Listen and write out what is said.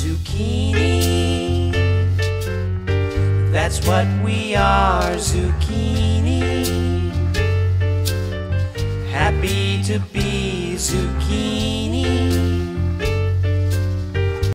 Zucchini. That's what we are, zucchini. Happy to be zucchini.